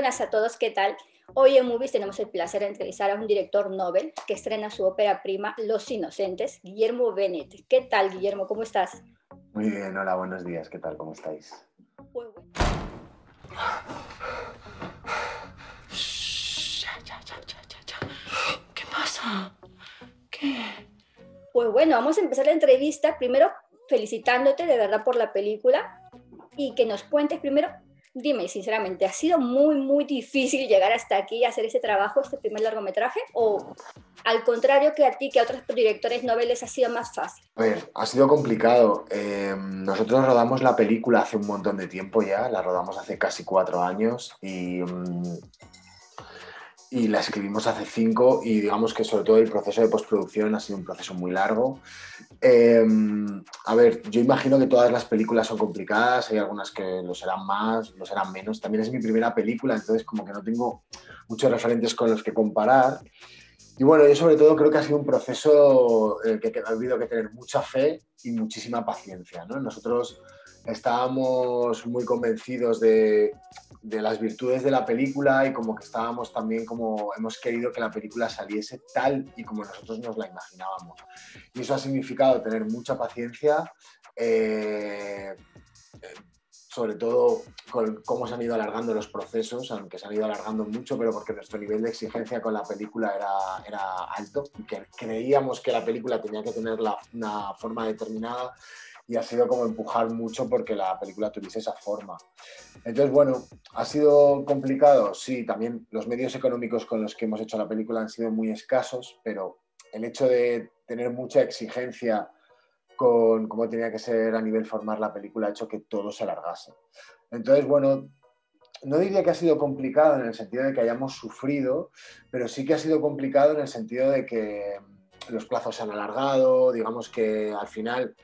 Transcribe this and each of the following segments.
buenas a todos, ¿qué tal? Hoy en Movies tenemos el placer de entrevistar a un director Nobel que estrena su ópera prima Los Inocentes, Guillermo Bennett. ¿Qué tal, Guillermo? ¿Cómo estás? Muy bien, hola, buenos días. ¿Qué tal? ¿Cómo estáis? Muy bueno. ¿Qué pasa? ¿Qué? Pues bueno, vamos a empezar la entrevista. Primero, felicitándote de verdad por la película y que nos cuentes primero Dime, sinceramente, ¿ha sido muy, muy difícil llegar hasta aquí y hacer ese trabajo, este primer largometraje? ¿O al contrario que a ti, que a otros directores noveles, ha sido más fácil? A ver, ha sido complicado. Eh, nosotros rodamos la película hace un montón de tiempo ya, la rodamos hace casi cuatro años y mm, y la escribimos hace cinco y digamos que sobre todo el proceso de postproducción ha sido un proceso muy largo. Em, a ver, yo imagino que todas las películas son complicadas, hay algunas que lo serán más, lo serán menos. También es mi primera película, entonces como que no tengo muchos referentes con los que comparar. Y bueno, yo sobre todo creo que ha sido un proceso en el que ha habido que tener mucha fe y muchísima paciencia. ¿no? Nosotros estábamos muy convencidos de, de, las virtudes de la película y como que estábamos también como hemos querido que la película saliese tal y como nosotros nos la imaginábamos. Y eso ha significado tener mucha paciencia, eh, sobre todo con cómo se han ido alargando los procesos, aunque se han ido alargando mucho, pero porque nuestro nivel de exigencia con la película era, era alto que creíamos que la película tenía que tener la, una forma determinada y ha sido como empujar mucho porque la película tuviese esa forma. Entonces, bueno, ¿ha sido complicado? Sí, también los medios económicos con los que hemos hecho la película han sido muy escasos, pero el hecho de tener mucha exigencia con cómo tenía que ser a nivel formar la película ha hecho que todo se alargase. Entonces, bueno, no diría que ha sido complicado en el sentido de que hayamos sufrido, pero sí que ha sido complicado en el sentido de que los plazos se han alargado, digamos que al final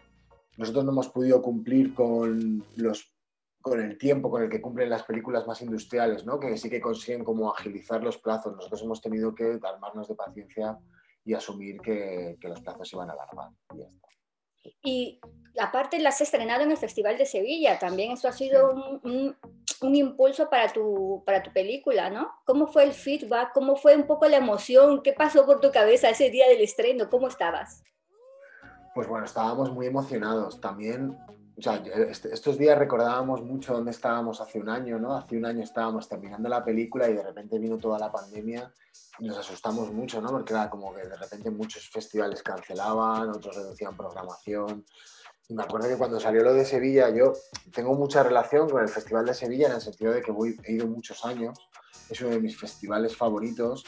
nosotros no hemos podido cumplir con, los, con el tiempo con el que cumplen las películas más industriales, ¿no? que sí que consiguen como agilizar los plazos. Nosotros hemos tenido que armarnos de paciencia y asumir que, los plazos iban a alargar. Y ya está. Y aparte las has estrenado en el Festival de Sevilla, también eso ha sido un, un, impulso para tu, para tu película, ¿no? ¿Cómo fue el feedback? ¿Cómo fue un poco la emoción? ¿Qué pasó por tu cabeza ese día del estreno? ¿Cómo estabas? Pues bueno, estábamos muy emocionados. También, o sea, este, estos días recordábamos mucho dónde estábamos hace un año, ¿no? Hace un año estábamos terminando la película y de repente vino toda la pandemia y nos asustamos mucho, ¿no? Porque era como que de repente muchos festivales cancelaban, otros reducían programación. Y me acuerdo que cuando salió lo de Sevilla, yo tengo mucha relación con el Festival de Sevilla en el sentido de que voy, he ido muchos años es uno de mis festivales favoritos.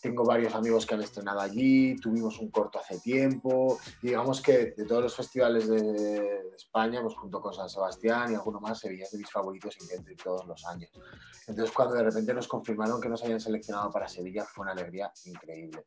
Tengo varios amigos que han estrenado allí, tuvimos un corto hace tiempo. digamos que de todos los festivales de, España, pues junto con San Sebastián y alguno más, Sevilla es de mis favoritos intento todos los años. Entonces, cuando de repente nos confirmaron que nos habían seleccionado para Sevilla, fue una alegría increíble.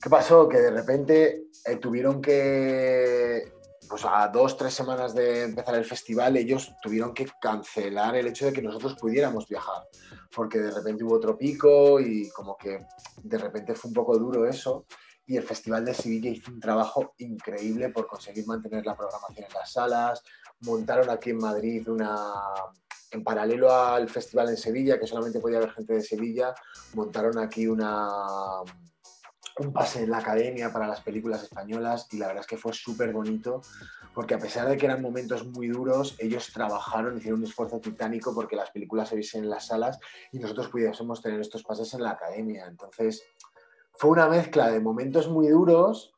¿Qué pasó? Que de repente eh, tuvieron que pues a dos, tres semanas de empezar el festival, ellos tuvieron que cancelar el hecho de que nosotros pudiéramos viajar, porque de repente hubo otro pico y como que de repente fue un poco duro eso. Y el Festival de Sevilla hizo un trabajo increíble por conseguir mantener la programación en las salas. Montaron aquí en Madrid una, en paralelo al festival en Sevilla, que solamente podía haber gente de Sevilla, montaron aquí una, un pase en la academia para las películas españolas y la verdad es que fue súper bonito porque a pesar de que eran momentos muy duros, ellos trabajaron, hicieron un esfuerzo titánico porque las películas se viesen en las salas y nosotros pudiésemos tener estos pases en la academia. Entonces, fue una mezcla de momentos muy duros,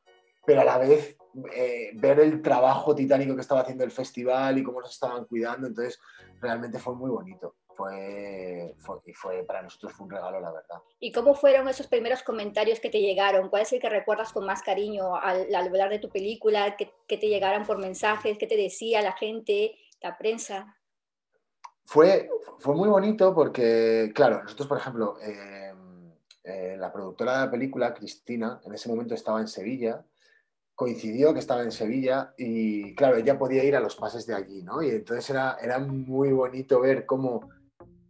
pero a la vez eh, ver el trabajo titánico que estaba haciendo el festival y cómo nos estaban cuidando, entonces realmente fue muy bonito fue, y fue para nosotros fue un regalo, la verdad. ¿Y cómo fueron esos primeros comentarios que te llegaron? ¿Cuál es el que recuerdas con más cariño al, hablar de tu película? ¿Qué, te llegaron por mensajes? ¿Qué te decía la gente, la prensa? Fue, fue muy bonito porque, claro, nosotros, por ejemplo, em, eh, la productora de la película, Cristina, en ese momento estaba en Sevilla coincidió que estaba en Sevilla y claro, ella podía ir a los pases de allí, ¿no? Y entonces era, era muy bonito ver cómo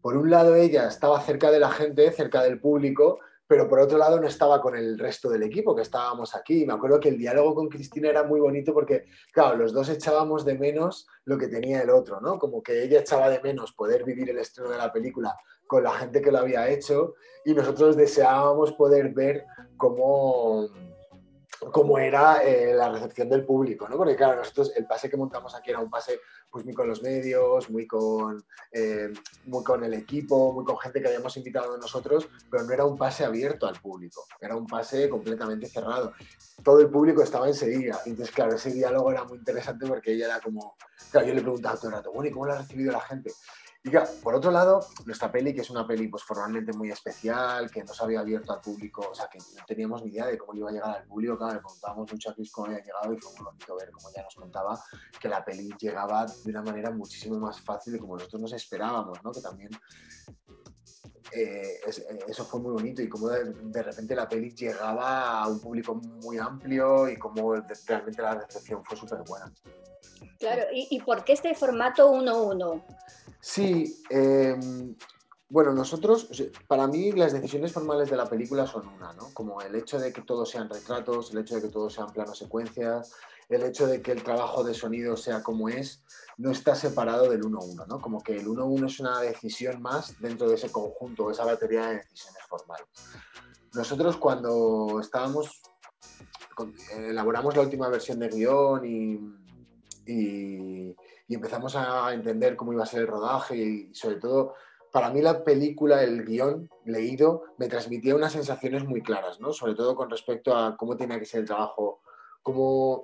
por un lado ella estaba cerca de la gente, cerca del público, pero por otro lado no estaba con el resto del equipo que estábamos aquí. Me acuerdo que el diálogo con Cristina era muy bonito porque, claro, los dos echábamos de menos lo que tenía el otro, ¿no? Como que ella echaba de menos poder vivir el estreno de la película con la gente que lo había hecho y nosotros deseábamos poder ver cómo cómo era eh, la recepción del público, ¿no? Porque claro, nosotros el pase que montamos aquí era un pase pues muy con los medios, muy con, eh, muy con el equipo, muy con gente que habíamos invitado nosotros, pero no era un pase abierto al público, era un pase completamente cerrado. Todo el público estaba en Sevilla, entonces claro, ese diálogo era muy interesante porque ella era como, claro, yo le preguntaba todo el rato, bueno, ¿y cómo lo ha recibido la gente? Y por otro lado, nuestra peli, que es una peli pues formalmente muy especial, que no se había abierto al público, o sea, que no teníamos ni idea de cómo iba a llegar al público, claro, le preguntábamos mucho a Chris cómo había llegado y fue muy bonito ver, como ya nos contaba, que la peli llegaba de una manera muchísimo más fácil de como nosotros nos esperábamos, ¿no? Que también eh, eh, eso fue muy bonito y como de, repente la peli llegaba a un público muy amplio y como realmente la recepción fue súper buena. Claro, ¿Y, ¿Y, por qué este formato 1-1? Sí, em, bueno, nosotros, para mí las decisiones formales de la película son una, ¿no? Como el hecho de que todos sean retratos, el hecho de que todos sean planos secuencias, el hecho de que el trabajo de sonido sea como es, no está separado del 1-1, ¿no? Como que el 1-1 es una decisión más dentro de ese conjunto, esa batería de decisiones formales. Nosotros cuando estábamos, elaboramos la última versión de guion y empezamos a entender cómo iba a ser el rodaje y sobre todo para mí la película, el guion leído, me transmitía unas sensaciones muy claras, ¿no? Sobre todo con respecto a cómo tenía que ser el trabajo, cómo...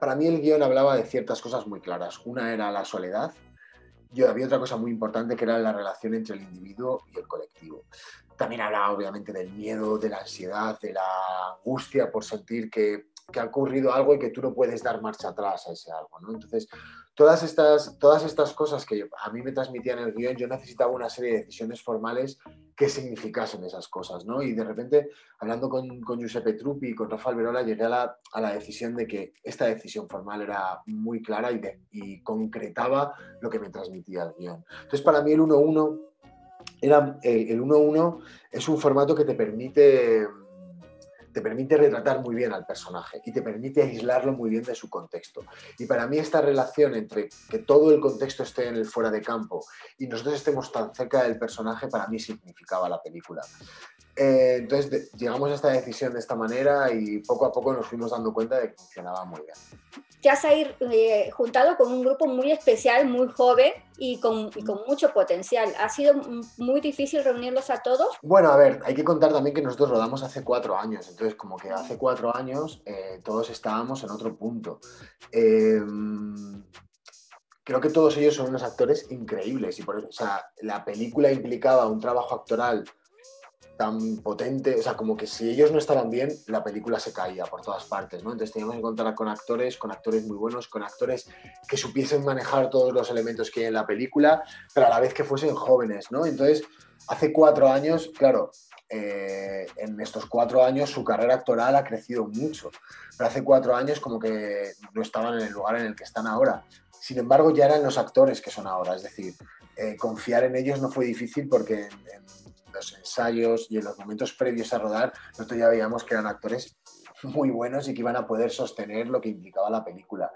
Para mí el guion hablaba de ciertas cosas muy claras. Una era la soledad y había otra cosa muy importante que era la relación entre el individuo y el colectivo. También hablaba obviamente del miedo, de la ansiedad, de la angustia por sentir que, que ha ocurrido algo y que tú no puedes dar marcha atrás a ese algo, ¿no? Entonces, todas estas, todas estas cosas que a mí me transmitían el guion, yo necesitaba una serie de decisiones formales que significasen esas cosas, ¿no? Y de repente, hablando con, con Giuseppe Truppi y con Rafa Alberola, llegué a la, a la, decisión de que esta decisión formal era muy clara y, y concretaba lo que me transmitía el guion. Entonces, para mí el 1-1 era, el 1-1 es un formato que te permite te permite retratar muy bien al personaje y te permite aislarlo muy bien de su contexto. Y para mí esta relación entre que todo el contexto esté en el fuera de campo y nosotros estemos tan cerca del personaje, para mí significaba la película. Eh, entonces llegamos a esta decisión de esta manera y poco a poco nos fuimos dando cuenta de que funcionaba muy bien. Te has ir, eh, juntado con un grupo muy especial, muy joven y con, y con, mucho potencial. ¿Ha sido muy difícil reunirlos a todos? Bueno, a ver, hay que contar también que nosotros rodamos hace cuatro años, entonces como que hace cuatro años eh, todos estábamos en otro punto. Em, creo que todos ellos son unos actores increíbles y por eso, o sea, la película implicaba un trabajo actoral tan potente, o sea, como que si ellos no estaban bien, la película se caía por todas partes, ¿no? Entonces teníamos que contar con actores, con actores muy buenos, con actores que supiesen manejar todos los elementos que hay en la película, pero a la vez que fuesen jóvenes, ¿no? Entonces, hace cuatro años, claro, eh, en estos cuatro años su carrera actoral ha crecido mucho, pero hace cuatro años como que no estaban en el lugar en el que están ahora. Sin embargo, ya eran los actores que son ahora, es decir, eh, confiar en ellos no fue difícil porque en los ensayos y en los momentos previos a rodar, nosotros ya veíamos que eran actores muy buenos y que iban a poder sostener lo que implicaba la película.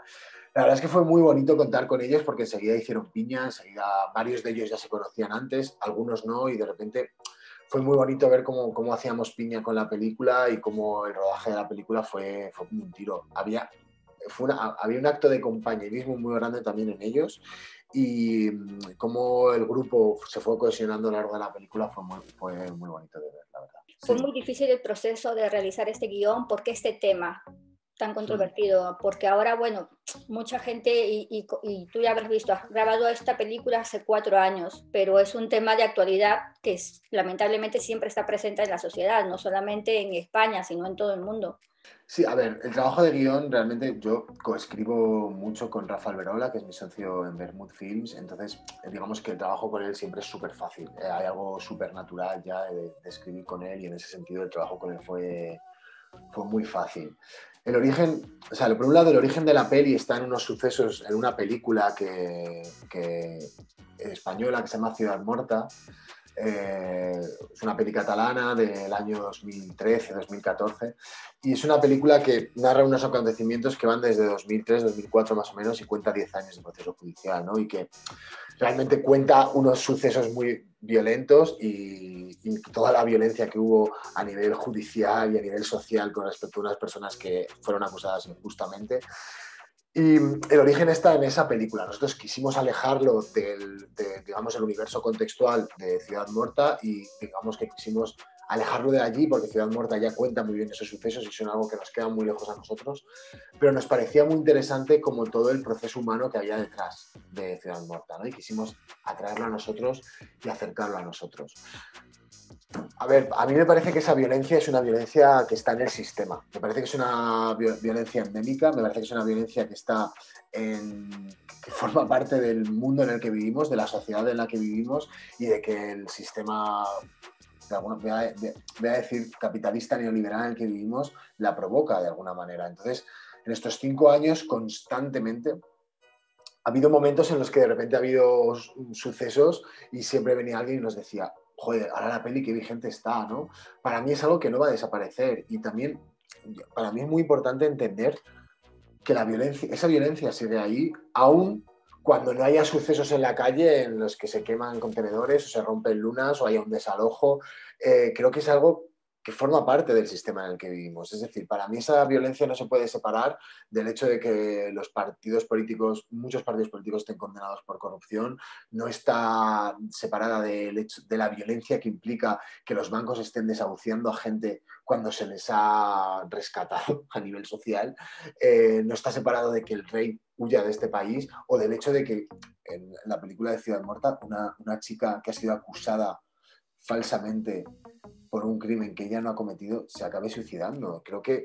La verdad es que fue muy bonito contar con ellos porque enseguida hicieron piña, enseguida varios de ellos ya se conocían antes, algunos no, y de repente fue muy bonito ver cómo, cómo hacíamos piña con la película y cómo el rodaje de la película fue, fue un tiro. Había, fue había un acto de compañerismo muy grande también en ellos y mm, cómo el grupo se fue cohesionando a lo largo de la película fue muy, fue muy bonito de ver, la verdad. Fue muy difícil el proceso de realizar este guion porque este tema tan controvertido, porque ahora, bueno, mucha gente, y, y, y, tú ya habrás visto, has grabado esta película hace cuatro años, pero es un tema de actualidad que es, lamentablemente siempre está presente en la sociedad, no solamente en España, sino en todo el mundo. Sí, a ver, el trabajo de guion realmente yo coescribo mucho con Rafa Alberola, que es mi socio en Bermud Films, entonces digamos que el trabajo con él siempre es súper fácil. Eh, hay algo súper natural ya de, de, escribir con él y en ese sentido el trabajo con él fue, fue muy fácil. El origen, o sea, por un lado el origen de la peli está en unos sucesos, en una película que, que española que se llama Ciudad Muerta, Eh, es una peli catalana del año 2013-2014 y es una película que narra unos acontecimientos que van desde 2003-2004 más o menos y cuenta 10 años de proceso judicial, ¿no? Y que realmente cuenta unos sucesos muy violentos y, y, toda la violencia que hubo a nivel judicial y a nivel social con respecto a unas personas que fueron acusadas injustamente. Y el origen está en esa película. Nosotros quisimos alejarlo del, de, digamos, el universo contextual de Ciudad Muerta y digamos que quisimos alejarlo de allí porque Ciudad Muerta ya cuenta muy bien esos sucesos y son algo que nos queda muy lejos a nosotros, pero nos parecía muy interesante como todo el proceso humano que había detrás de Ciudad Muerta, ¿no? Y quisimos atraerlo a nosotros y acercarlo a nosotros. A ver, a mí me parece que esa violencia es una violencia que está en el sistema. Me parece que es una violencia endémica, me parece que es una violencia que está en, que forma parte del mundo en el que vivimos, de la sociedad en la que vivimos y de que el sistema, voy a, voy a decir, capitalista neoliberal en el que vivimos, la provoca de alguna manera. Entonces, en estos cinco años, constantemente, ha habido momentos en los que de repente ha habido sucesos y siempre venía alguien y nos decía, joder, ahora la peli qué vigente está, ¿no? Para mí es algo que no va a desaparecer y también para mí es muy importante entender que la violencia, esa violencia sigue ahí aún cuando no haya sucesos en la calle en los que se queman contenedores o se rompen lunas o haya un desalojo. Eh, creo que es algo que forma parte del sistema en el que vivimos. Es decir, para mí esa violencia no se puede separar del hecho de que los partidos políticos, muchos partidos políticos estén condenados por corrupción, no está separada de la violencia que implica que los bancos estén desahuciando a gente cuando se les ha rescatado a nivel social, eh, no está separado de que el rey huya de este país o del hecho de que en la película de Ciudad Muerta una, una chica que ha sido acusada falsamente por un crimen que ella no ha cometido se acabe suicidando. Creo que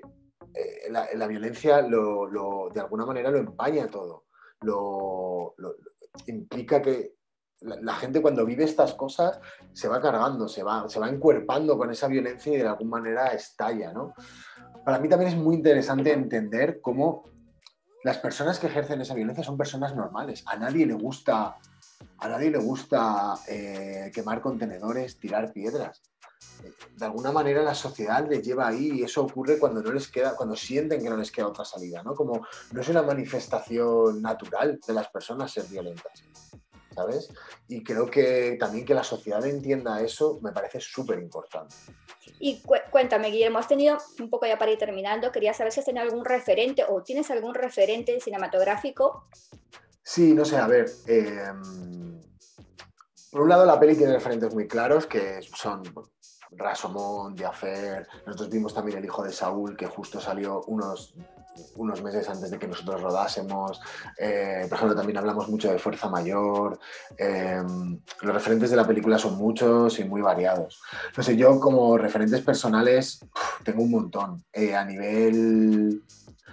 eh, la, violencia lo, de alguna manera lo empaña todo. Lo, implica que la, gente cuando vive estas cosas se va cargando, se va, se va encuerpando con esa violencia y de alguna manera estalla. ¿no? Para mí también es muy interesante entender cómo las personas que ejercen esa violencia son personas normales. A nadie le gusta, a nadie le gusta eh, quemar contenedores, tirar piedras de alguna manera la sociedad les lleva ahí y eso ocurre cuando no les queda, cuando sienten que no les queda otra salida, ¿no? Como no es una manifestación natural de las personas ser violentas, ¿sabes? Y creo que también que la sociedad entienda eso me parece súper importante. Y cuéntame, Guillermo, has tenido, un poco ya para ir terminando, quería saber si has tenido algún referente o tienes algún referente cinematográfico. Sí, no sé, a ver. Em, por un lado, la peli tiene referentes muy claros que son Rasomón, Jaffer. Nosotros vimos también El hijo de Saúl, que justo salió unos, unos meses antes de que nosotros rodásemos. Eh, por ejemplo, también hablamos mucho de Fuerza Mayor. Em, los referentes de la película son muchos y muy variados. No sé, yo como referentes personales tengo un montón. Eh, a nivel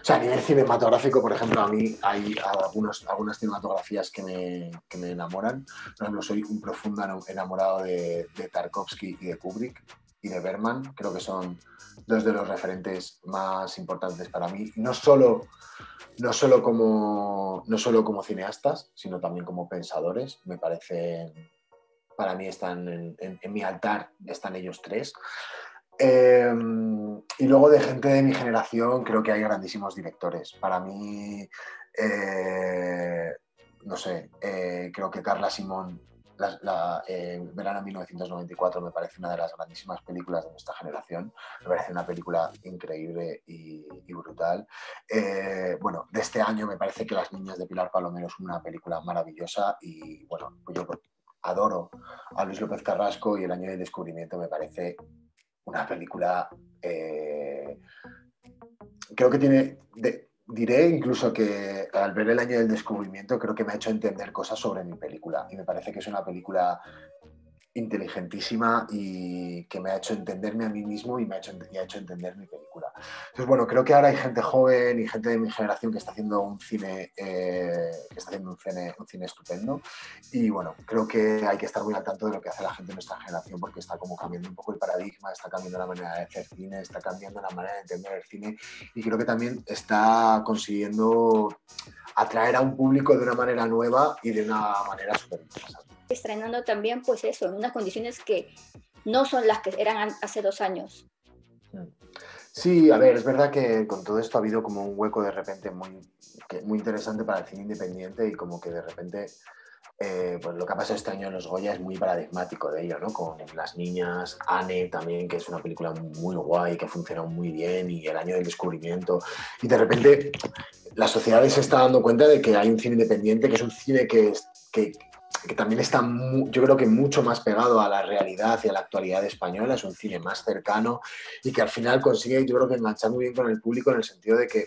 o sea, a nivel cinematográfico, por ejemplo, a mí hay algunos, algunas cinematografías que me, que me, enamoran. Por ejemplo, soy un profundo enamorado de, de, Tarkovsky y de Kubrick y de Berman. Creo que son dos de los referentes más importantes para mí. No solo, no solo, como, no solo como cineastas, sino también como pensadores. Me parecen, para mí están en, en mi altar, están ellos tres. Em, y luego de gente de mi generación creo que hay grandísimos directores. Para mí, eh, no sé, eh, creo que Carla Simón, la, eh, Verano 1994 me parece una de las grandísimas películas de nuestra generación. Me parece una película increíble y, brutal. bueno, de este año me parece que Las Niñas de Pilar Palomero es una película maravillosa y bueno, yo adoro a Luis López Carrasco y El Año del Descubrimiento me parece una película, eh, creo que tiene, diré incluso que al ver el año del descubrimiento, creo que me ha hecho entender cosas sobre mi película. Y me parece que es una película inteligentísima y que me ha hecho entenderme a mí mismo y me ha hecho, ha hecho entender mi película. Entonces, bueno, creo que ahora hay gente joven y gente de mi generación que está haciendo un cine, eh, que está haciendo un cine, un cine estupendo y bueno, creo que hay que estar muy al tanto de lo que hace la gente de nuestra generación porque está como cambiando un poco el paradigma, está cambiando la manera de hacer cine, está cambiando la manera de entender el cine y creo que también está consiguiendo atraer a un público de una manera nueva y de una manera súper interesante. Estrenando también, pues eso, en unas condiciones que no son las que eran hace dos años. Sí, a ver, es verdad que con todo esto ha habido como un hueco de repente muy, muy interesante para el cine independiente y como que de repente eh, pues lo que ha pasado este año en Los Goya es muy paradigmático de ello, ¿no? Con Las Niñas, Anne también, que es una película muy guay, que ha funcionado muy bien, y El Año del Descubrimiento. Y de repente la sociedad se está dando cuenta de que hay un cine independiente, que es un cine que, que, que también está, yo creo que mucho más pegado a la realidad y a la actualidad española, es un cine más cercano y que al final consigue, yo creo que enganchar muy bien con el público en el sentido de que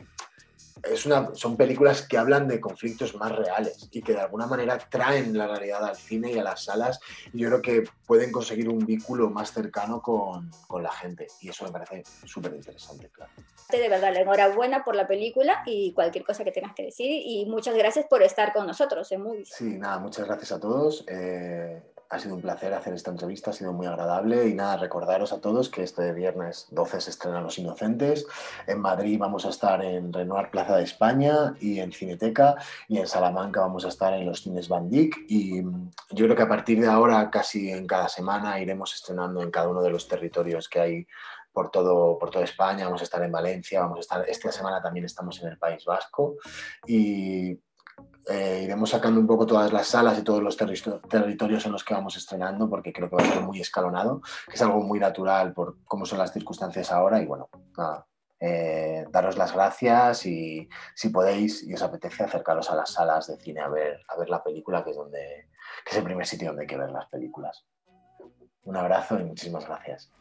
es una, son películas que hablan de conflictos más reales y que de alguna manera traen la realidad al cine y a las salas. Y yo creo que pueden conseguir un vínculo más cercano con, con la gente. Y eso me parece súper interesante, claro. De verdad, enhorabuena por la película y cualquier cosa que tengas que decir. Y muchas gracias por estar con nosotros en Movies. Sí, nada, muchas gracias a todos. Eh, ha sido un placer hacer esta entrevista, ha sido muy agradable y nada, recordaros a todos que este viernes 12 se estrena Los Inocentes, en Madrid vamos a estar en Renoir Plaza de España y en Cineteca y en Salamanca vamos a estar en los cines Van y yo creo que a partir de ahora casi en cada semana iremos estrenando en cada uno de los territorios que hay por todo, por toda España, vamos a estar en Valencia, vamos a estar, esta semana también estamos en el País Vasco. Y eh, iremos sacando un poco todas las salas y todos los territorios en los que vamos estrenando, porque creo que va a ser muy escalonado, que es algo muy natural por cómo son las circunstancias ahora. Y bueno, nada, eh, daros las gracias y si podéis y os apetece acercaros a las salas de cine a ver, a ver la película, que es, donde, que es el primer sitio donde hay que ver las películas. Un abrazo y muchísimas gracias.